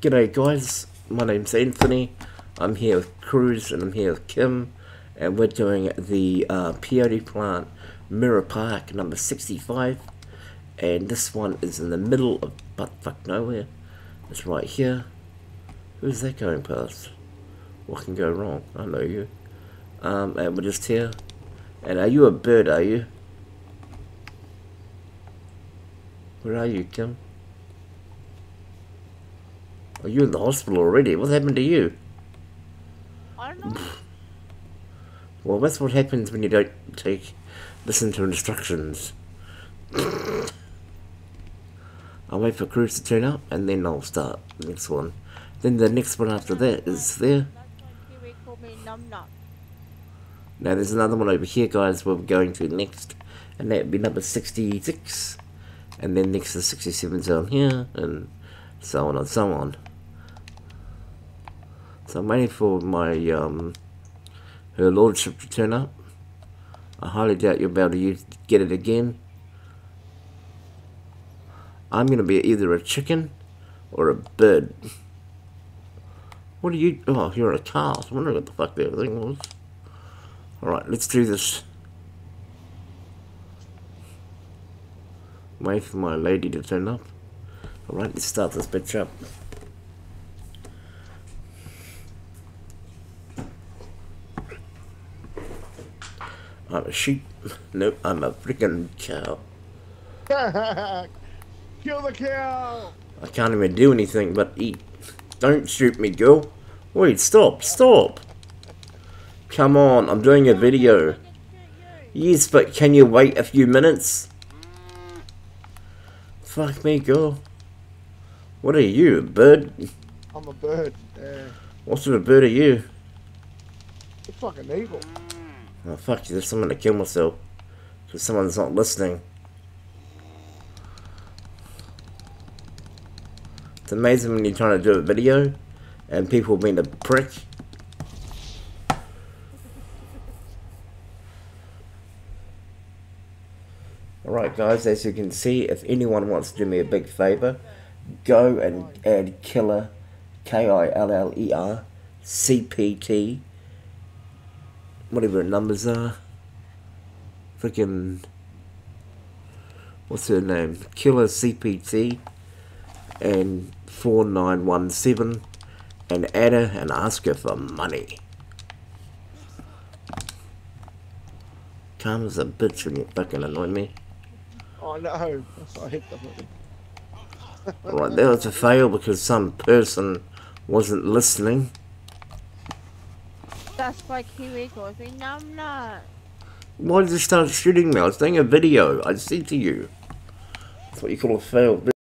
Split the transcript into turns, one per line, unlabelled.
G'day guys, my name's Anthony. I'm here with Cruz and I'm here with Kim and we're doing the uh, peyote plant Mirror Park number 65 and this one is in the middle of butt fuck nowhere. It's right here. Who's that going past? What can go wrong? I know you. Um, and we're just here. And are you a bird, are you? Where are you, Kim? Are you in the hospital already? What happened to you?
I don't know.
Well, that's what happens when you don't take listen to instructions. I'll wait for Cruz to turn up, and then I'll start the next one. Then the next one after that is there.
That's why Kiwi called me Num Num.
Now there's another one over here, guys, we're going to next, and that'd be number 66. And then next to 67 down here, and so on and so on. So I'm waiting for my, um, her lordship to turn up. I highly doubt you'll be able to use, get it again. I'm going to be either a chicken or a bird. What are you? Oh, you're a cow. I was wondering what the fuck that thing was. Alright, let's do this. Wait for my lady to turn up. Alright, let's start this bitch up. I'm a sheep. Nope, I'm a freaking cow.
Kill the cow!
I can't even do anything but eat. Don't shoot me, girl. Wait, stop, stop. Come on, I'm doing a video. Yes, but can you wait a few minutes? Fuck me, girl. What are you, a bird?
I'm a bird. Yeah.
What sort of bird are you?
You're fucking evil.
Oh, fuck you, there's someone to kill myself. Because someone's not listening. It's amazing when you're trying to do a video and people being a prick. Alright guys, as you can see, if anyone wants to do me a big favour, go and add killer, K-I-L-L-E-R, C-P-T, whatever her numbers are. Freaking, what's her name? Killer CPT and 4917 and add her and ask her for money. Calm as a bitch when you fucking annoy me.
Oh no. That's why I hit them.
Alright, that was a fail because some person wasn't listening.
Calls me Num Num.
Why did you start shooting me? I was doing a video. I said to you. That's what you call a fail.